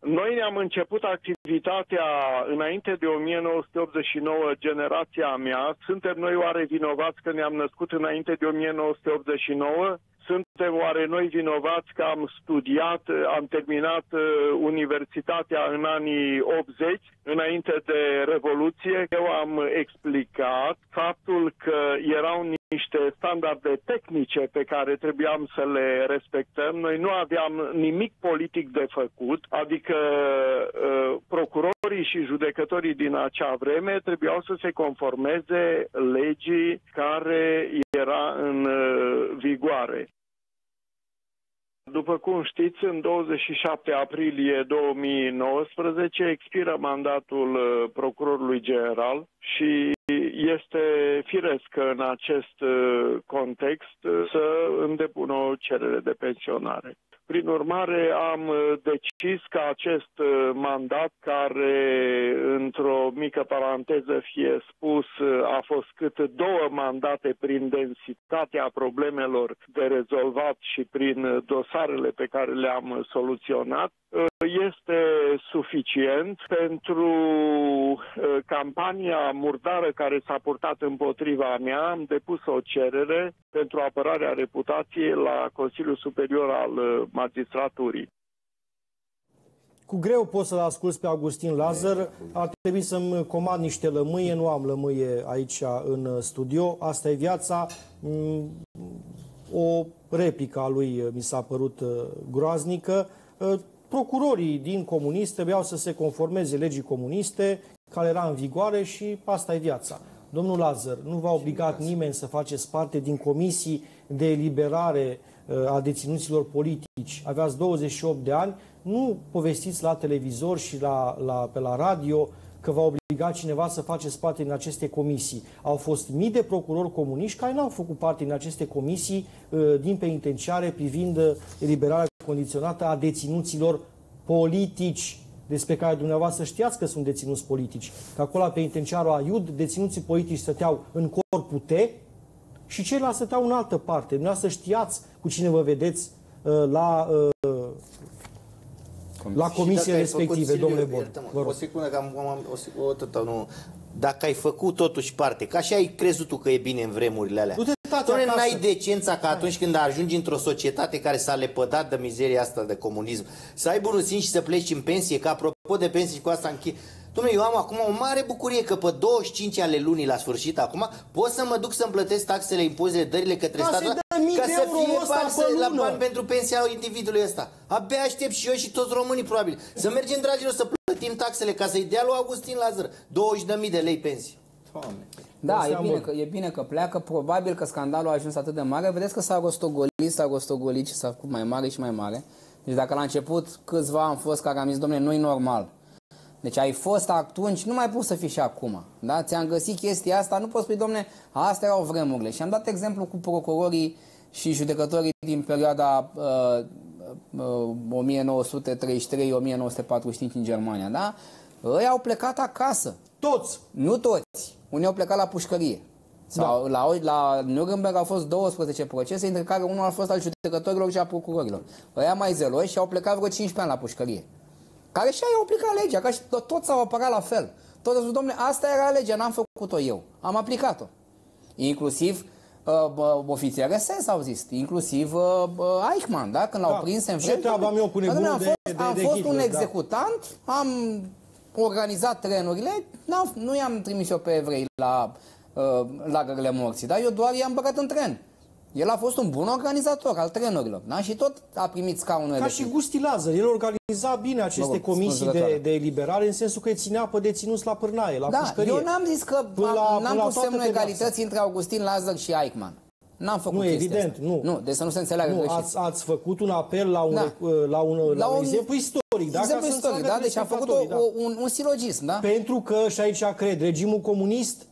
Noi ne-am început activitatea înainte de 1989, generația mea. Suntem noi oare vinovați că ne-am născut înainte de 1989? Suntem oare noi vinovați că am studiat, am terminat uh, universitatea în anii 80, înainte de Revoluție? Eu am explicat faptul că erau niște standarde tehnice pe care trebuiam să le respectăm. Noi nu aveam nimic politic de făcut, adică uh, procurorii și judecătorii din acea vreme trebuiau să se conformeze legii care era în uh, vigoare. După după cum știți, în 27 aprilie 2019 expiră mandatul uh, procurorului general și este firesc în acest uh, context să îndepun o cerere de pensionare. Prin urmare, am uh, decis ca acest uh, mandat, care, într-o mică paranteză fie spus, uh, a fost cât două mandate prin densitatea problemelor de rezolvat și prin dosarele pe care le-am soluționat, este suficient pentru campania murdară care s-a purtat împotriva mea. Am depus o cerere pentru apărarea reputației la Consiliul Superior al magistraturii. Cu greu pot să-l ascult pe Augustin Lazar. Ar trebui să-mi comand niște lămâie. Nu am lămâie aici în studio. Asta e viața. Mm, o replică a lui mi s-a părut uh, groaznică. Uh, procurorii din comunist trebuiau să se conformeze legii comuniste care era în vigoare și asta e viața. Domnul Lazar, nu v-a obligat nimeni să faceți parte din comisii de eliberare uh, a deținuților politici. Aveați 28 de ani, nu povestiți la televizor și la, la, pe la radio că v-a obligat cineva să faceți parte din aceste comisii. Au fost mii de procurori comuniști care n-au făcut parte din aceste comisii uh, din penitenciare privind uh, eliberarea condiționată a deținuților politici despre care dumneavoastră știați că sunt deținuți politici. Că acolo pe penitenciarul Aiud, deținuții politici stăteau în corpul T și ceilalți stăteau în altă parte. Dumneavoastră știați cu cine vă vedeți uh, la, uh, la comisie respective, domnule Bun. O secundă, că am, am o, o, o, nu, dacă ai făcut totuși parte, ca și ai crezut tu că e bine în vremurile alea. Doamne, n-ai decența că atunci când ajungi într-o societate care s-a lepădat de mizeria asta de comunism, să ai bunul simț și să pleci în pensie, că apropo de pensie cu asta închid. Dom'le, eu am acum o mare bucurie că pe 25 ale lunii la sfârșit acum pot să mă duc să-mi plătesc taxele, impozitele, dările către da, stat ca să fie bani să, la bani pentru pensia individului ăsta. Abia aștept și eu și toți românii probabil. Să mergem, dragilor, să plătim taxele ca să-i dea lui Augustin Lazar 20.000 de lei pensii. Doamne. Da, e bine, că, e bine că pleacă. Probabil că scandalul a ajuns atât de mare. Vedeți că s-a rostogolit, s-a rostogolit și s-a făcut mai mare și mai mare. Deci dacă la început câțiva am fost care am zis, domnule, nu-i normal. Deci ai fost atunci, nu mai poți să fii și acum. Da? Ți-am găsit chestia asta, nu poți spui, domne, astea erau vremurile. Și am dat exemplu cu procurorii și judecătorii din perioada uh, uh, 1933-1945 în Germania. Da? Ei au plecat acasă. Toți. Nu toți. Unii au plecat la pușcărie. Sau da. la, la Nuremberg au fost 12 procese, între care unul a fost al judecătorilor și a procurorilor. Ăia mai zeloși și au plecat vreo 15 ani la pușcărie. Care și au aplicat legea, ca și toți au apărat la fel. Toți au zis, domnule, asta era legea, n-am făcut-o eu. Am aplicat-o. Inclusiv uh, ofițeri SS au zis, inclusiv uh, Eichmann, da? Când l-au da. prins în Ce treabă am eu cu nebun am fost, de, de, am de fost Hitler, un da. executant, da. am organizat trenurile, nu i-am trimis eu pe evrei la uh, lagările morții, dar eu doar i-am băgat în tren. El a fost un bun organizator al trenurilor, da? Și tot a primit scaunul Ca și Gusti Lazar, el organiza bine aceste mă comisii de, de eliberare în sensul că îi ținea pe deținuți la pârnaie, la da, pușcărie. eu n-am zis că am, n-am pus semnul egalității între Augustin Lazar și Eichmann. N-am făcut Nu, evident, asta. nu. Nu, deci să nu se înțeleagă nu, greșit. Ați, ați făcut un apel la un, da. la un, la la un, un exemplu istoric. Da? Exemplu istoric, da? Deci am făcut o, da. un, un silogism, da? Pentru că, și aici cred, regimul comunist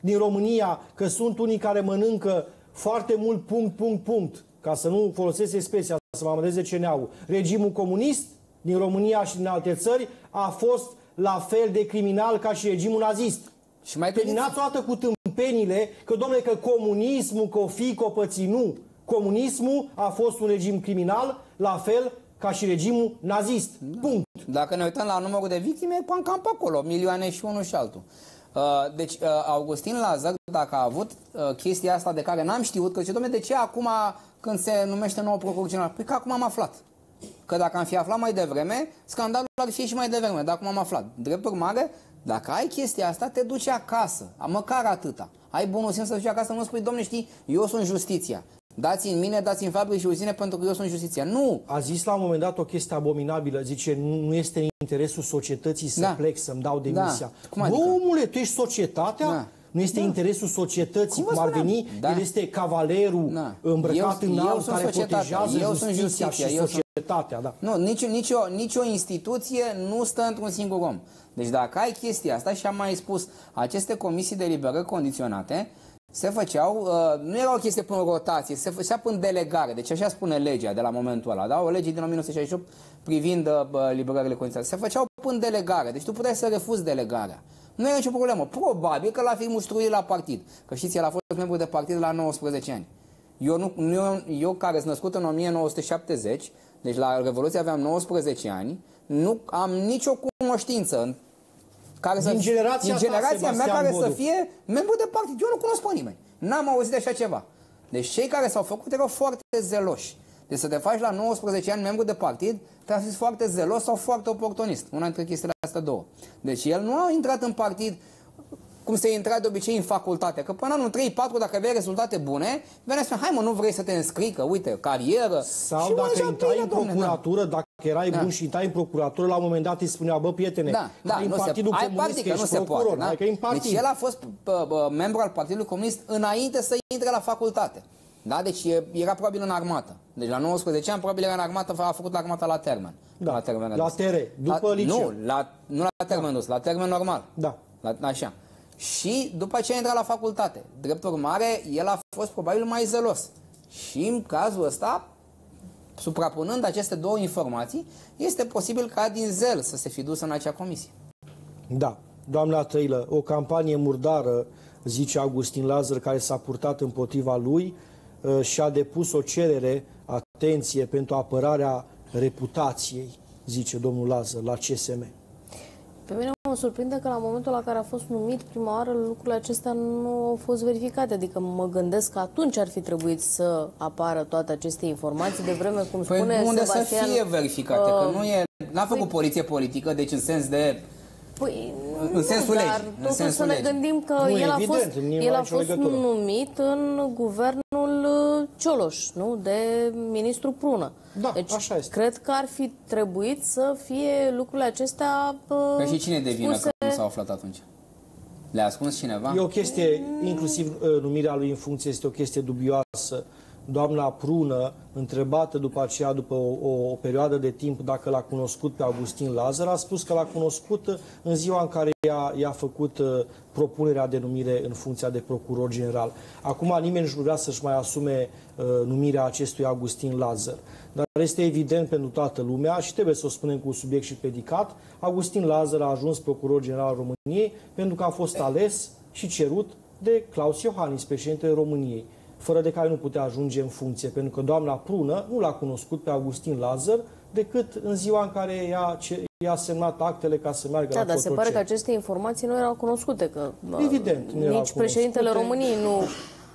din România, că sunt unii care mănâncă foarte mult punct, punct, punct, ca să nu folosesc expresia să mă amădeze CNA-ul. Regimul comunist din România și din alte țări a fost la fel de criminal ca și regimul nazist. Și mai Terminați o dată cu tâmpenile că, domnule, că comunismul, că o fi, că o pății, nu. Comunismul a fost un regim criminal, la fel ca și regimul nazist. Punct. Dacă ne uităm la numărul de victime, cam pe acolo, milioane și unul și altul. Uh, deci, uh, Augustin Lazar, dacă a avut uh, chestia asta de care n-am știut, că zice, domnule, de ce acum când se numește nou procuror general? Păi că acum am aflat. Că dacă am fi aflat mai devreme, scandalul ar fi și mai devreme, dar acum am aflat. Drept urmare, dacă ai chestia asta, te duci acasă, măcar atâta. Ai bunul simț să duci acasă, nu spui, domnule, știi, eu sunt justiția. Dați în mine, dați în fabrici și uzine pentru că eu sunt justiția. Nu! A zis la un moment dat o chestie abominabilă. Zice, nu este în interesul societății să da. plec, să-mi dau demisia. Da. Cum adică? Bă, omule, tu ești societatea? Da. Nu este da. interesul societății, cum, cum ar veni, da. el este cavalerul da. îmbrăcat eu, în alt care protejează eu sunt justiția și eu societatea. Da. Nu, nici, nici, o, nici o instituție nu stă într-un singur om. Deci dacă ai chestia asta și am mai spus, aceste comisii de liberă condiționate se făceau, uh, nu era o chestie până rotație, se făcea până delegare. Deci așa spune legea de la momentul ăla, da? O lege din 1968 privind uh, liberările condiționate. Se făceau până delegare. Deci tu puteai să refuzi delegarea. Nu e nicio problemă. Probabil că l-a fi mustruit la partid. Că știți, el a fost membru de partid la 19 ani. Eu, nu, eu, eu care sunt născut în 1970, deci la Revoluție aveam 19 ani, nu am nicio cunoștință care din să, generația, din generația ta, mea care Bodu. să fie membru de partid. Eu nu cunosc pe nimeni. N-am auzit de așa ceva. Deci cei care s-au făcut erau foarte zeloși. Deci să te faci la 19 ani membru de partid, trebuie să fii foarte zelos sau foarte oportunist. Una dintre chestiile astea două. Deci el nu a intrat în partid cum se intra de obicei în facultate. Că până anul 3-4, dacă aveai rezultate bune, venea să hai mă, nu vrei să te înscrii, că uite, carieră. Sau și dacă intrai în procuratură, dacă erai da. bun și intrai în procuratură, la un moment dat îi spunea, bă, prietene, da, da, ai în Partidul se, Comunist, ai partid, că nu se procuror, poate, da? Adică în partid. Deci el a fost bă, bă, membru al Partidului Comunist înainte să intre la facultate. Da? Deci era probabil în armată. Deci la 19 ani probabil era în armată, a făcut la armată la termen. Da, la, termen la TR, după la, liceu. Nu, la, nu la termen da. dus, la termen normal. Da. La, așa. Și după ce a intrat la facultate. Drept urmare, el a fost probabil mai zelos. Și în cazul ăsta, suprapunând aceste două informații, este posibil ca din zel să se fi dus în acea comisie. Da, doamna Trăilă, o campanie murdară, zice Augustin Lazar, care s-a purtat împotriva lui uh, și a depus o cerere, atenție, pentru apărarea reputației, zice domnul Lazar, la CSM. Pe mine mă surprinde că la momentul la care a fost numit prima oară lucrurile acestea nu au fost verificate. Adică mă gândesc că atunci ar fi trebuit să apară toate aceste informații, de vreme cum păi spune unde Sebastian, să fie verificate, uh, că nu e, n-a făcut păi, poliție politică, deci în sens de Păi, în sensul dar legii. În sensul să ne legi. gândim că nu, el a evident, fost, el a fost numit în guvernul uh, Cioloș, nu? De ministru Prună. Da, deci, așa este. cred că ar fi trebuit să fie lucrurile acestea uh, Păi și cine devine spuse... că nu s-au aflat atunci? Le-a ascuns cineva? E o chestie, inclusiv uh, numirea lui în funcție este o chestie dubioasă doamna Prună, întrebată după aceea, după o, o, o perioadă de timp, dacă l-a cunoscut pe Augustin Lazar, a spus că l-a cunoscut în ziua în care i-a, i-a făcut uh, propunerea de numire în funcția de procuror general. Acum nimeni nu vrea să-și mai asume uh, numirea acestui Augustin Lazar. Dar este evident pentru toată lumea și trebuie să o spunem cu subiect și predicat, Augustin Lazar a ajuns procuror general al României pentru că a fost ales și cerut de Claus Iohannis, președintele României fără de care nu putea ajunge în funcție, pentru că doamna Prună nu l-a cunoscut pe Augustin Lazar decât în ziua în care i-a, i-a semnat actele ca să meargă da, la dar se pare că aceste informații nu erau cunoscute, că Evident, nu nici președintele României nu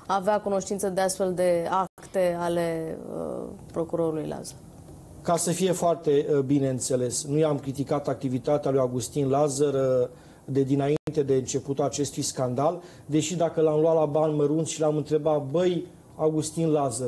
avea cunoștință de astfel de acte ale uh, procurorului Lazar. Ca să fie foarte uh, bine înțeles, nu i-am criticat activitatea lui Augustin Lazar uh, de dinainte de începutul acestui scandal, deși dacă l-am luat la bani mărunți și l-am întrebat, băi, Augustin Lazar,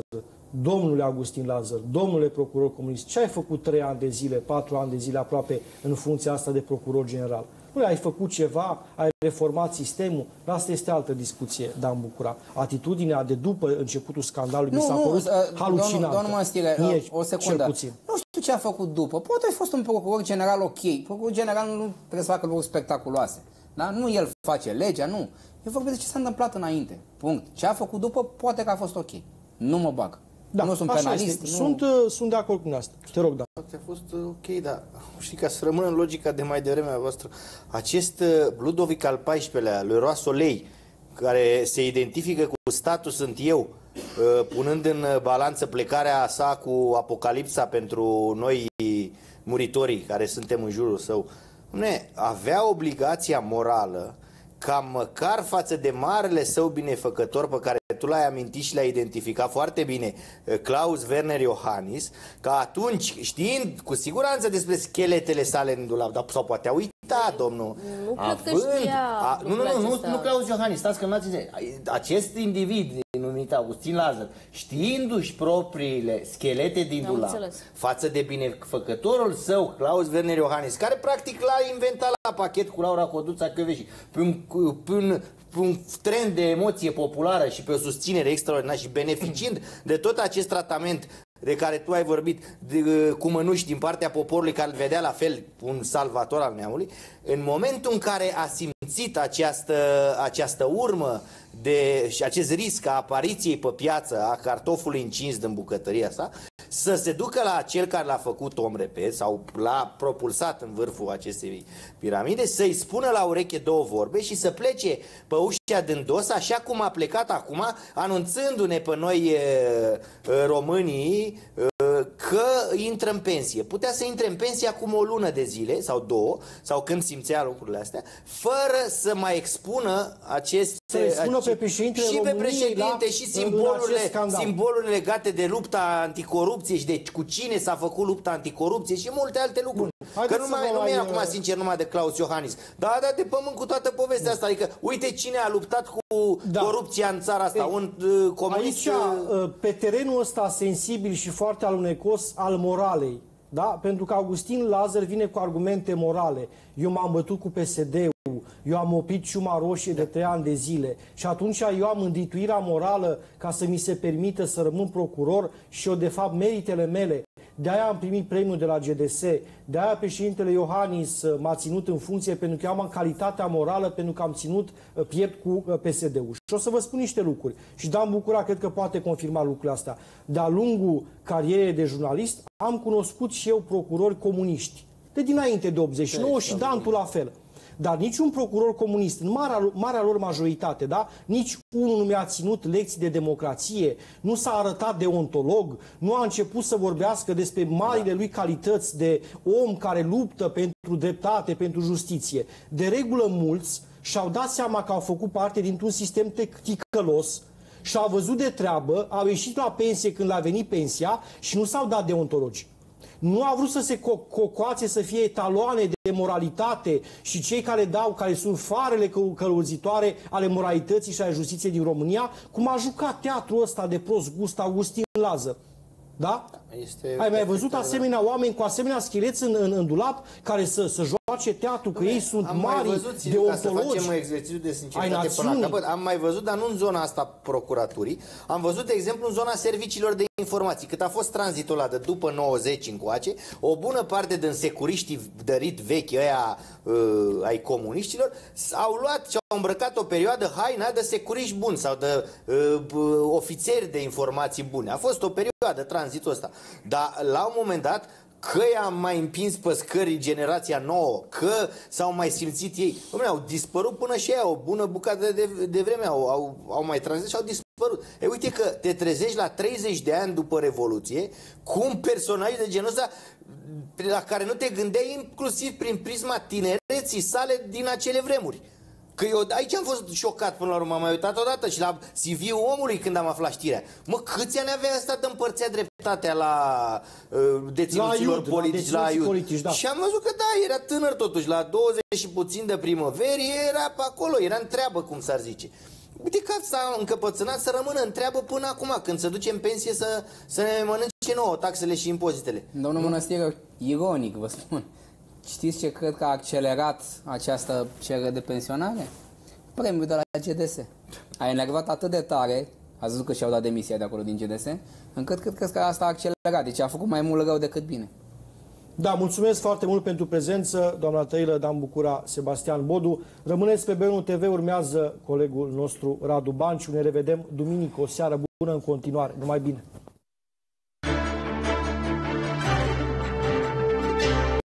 domnule Augustin Lazar, domnule procuror comunist, ce ai făcut trei ani de zile, patru ani de zile aproape în funcția asta de procuror general? Nu ai făcut ceva, ai reformat sistemul, asta este altă discuție, Dan Bucura. Atitudinea de după începutul scandalului nu, mi s-a părut uh, halucinantă. Domnul Măstire, uh, o secundă. Puțin. Nu știu ce a făcut după. Poate a fost un procuror general ok. Procuror general nu trebuie să facă lucruri spectaculoase. Da? Nu el face legea, nu. Eu vorbesc de ce s-a întâmplat înainte. Punct. Ce a făcut după, poate că a fost ok. Nu mă bag. Da, nu sunt penalist. Nu... Sunt, uh, sunt de acord cu asta. Te rog, da. A fost uh, ok, dar (laughs) știi, ca să rămân în logica de mai devreme a voastră, acest uh, Ludovic al XIV-lea, lui Roasolei, care se identifică cu statul sunt eu, punând în balanță plecarea sa cu apocalipsa pentru noi muritorii care suntem în jurul său, ne, avea obligația morală ca măcar față de marele său binefăcător pe care tu l-ai amintit și l-ai identificat foarte bine, eh, Klaus Werner Iohannis, că atunci, știind cu siguranță despre scheletele sale în dulap, dar sau poate a uitat, domnul. Nu având, cred că știa a, nu, nu, nu, nu, nu Klaus Iohannis, stați că nu ați Acest individ numit Augustin Lazar, știindu-și propriile schelete din dulap, față de binefăcătorul său, Klaus Werner Iohannis, care practic l-a inventat la pachet cu Laura Coduța Căveși, pe un, pe un un trend de emoție populară și pe o susținere extraordinară și beneficiind de tot acest tratament de care tu ai vorbit de, uh, cu mănuși din partea poporului care îl vedea la fel un salvator al neamului, în momentul în care a simțit această, această urmă de, și acest risc a apariției pe piață a cartofului încins din bucătăria sa, să se ducă la cel care l-a făcut om repet sau l-a propulsat în vârful acestei piramide, să-i spună la ureche două vorbe și să plece pe ușa din dos, așa cum a plecat acum, anunțându-ne pe noi românii că intră în pensie. Putea să intre în pensie acum o lună de zile sau două, sau când simțea lucrurile astea, fără să mai expună aceste... Să expună pe președintele și pe președinte la, și simbolurile, simbolurile legate de lupta anticorupție și de cu cine s-a făcut lupta anticorupție și multe alte lucruri. Bun. Că nu mai, nu mai acum uh, sincer numai de Claus Iohannis. Da, da, de pământ cu toată povestea asta. Adică uite cine a luptat cu da. corupția în țara asta. Ei, un uh, comunist... Aici, uh, pe terenul ăsta sensibil și foarte alunecos al moralei, da? Pentru că Augustin Lazar vine cu argumente morale. Eu m-am bătut cu PSD-ul, eu am oprit ciuma roșie de trei ani de zile și atunci eu am îndituirea morală ca să mi se permită să rămân procuror și eu de fapt meritele mele de-aia am primit premiul de la GDS, de-aia președintele Iohannis uh, m-a ținut în funcție pentru că eu am calitatea morală, pentru că am ținut uh, piept cu uh, PSD-ul. Și o să vă spun niște lucruri. Și Dan Bucura cred că poate confirma lucrurile astea. De-a lungul carierei de jurnalist am cunoscut și eu procurori comuniști. De dinainte de 89 și Dan tu la fel. Dar niciun procuror comunist, în marea, marea lor majoritate, da? nici unul nu mi-a ținut lecții de democrație, nu s-a arătat deontolog, nu a început să vorbească despre marile lui calități de om care luptă pentru dreptate, pentru justiție. De regulă mulți și-au dat seama că au făcut parte dintr-un sistem ticălos, și au văzut de treabă, au ieșit la pensie când le-a venit pensia și nu s-au dat deontologi nu a vrut să se co cocoațe, să fie etaloane de moralitate și cei care dau, care sunt farele călăuzitoare ale moralității și ale justiției din România, cum a jucat teatrul ăsta de prost gust Augustin Lază. Da? Este Ai mai văzut asemenea oameni cu asemenea schileți în, în, în dulap care să, să joace teatru, că ei sunt am mari mai văzut, de ca să facem un exercițiu de sinceritate până la capăt. Am mai văzut, dar nu în zona asta procuraturii. Am văzut, de exemplu, în zona serviciilor de informații. Cât a fost tranzitul ăla de după 90 încoace, o bună parte din securiștii dărit vechi ăia uh, ai comuniștilor au luat și au îmbrăcat o perioadă haina de securiști buni sau de uh, ofițeri de informații bune. A fost o perioadă tranzitul ăsta. Dar la un moment dat că i-am mai împins pe scări generația nouă, că s-au mai simțit ei. Dom'le, au dispărut până și ei, o bună bucată de, de vreme au, au, au mai tranzit și au dispărut. E uite că te trezești la 30 de ani după Revoluție cu un personaj de genul ăsta la care nu te gândeai inclusiv prin prisma tinereții sale din acele vremuri. Că eu aici am fost șocat până la urmă, am mai uitat odată și la CV-ul omului când am aflat știrea. Mă, câți ani avea asta de împărțea dreptatea la uh, deținuților la politici, la, la politici, da. Și am văzut că da, era tânăr totuși, la 20 și puțin de primăveri, era pe acolo, era în treabă, cum s-ar zice. Uite că s-a încăpățânat să rămână în treabă până acum, când se duce în pensie să, să ne mănânce nouă taxele și impozitele. Domnul Mănăstiră, ironic vă spun, Știți ce cred că a accelerat această cerere de pensionare? Premiul de la GDS. A enervat atât de tare, a văzut că și-au dat demisia de acolo din GDS, încât cred, cred că asta a accelerat. Deci a făcut mai mult rău decât bine. Da, mulțumesc foarte mult pentru prezență, doamna Tăilă, Dan Bucura, Sebastian Bodu. Rămâneți pe BNU TV, urmează colegul nostru Radu Banciu. Ne revedem duminică, o seară bună în continuare. Numai bine!